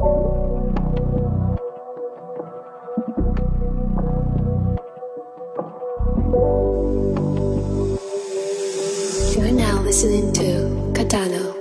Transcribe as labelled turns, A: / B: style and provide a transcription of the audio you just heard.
A: You're now listening to Katano.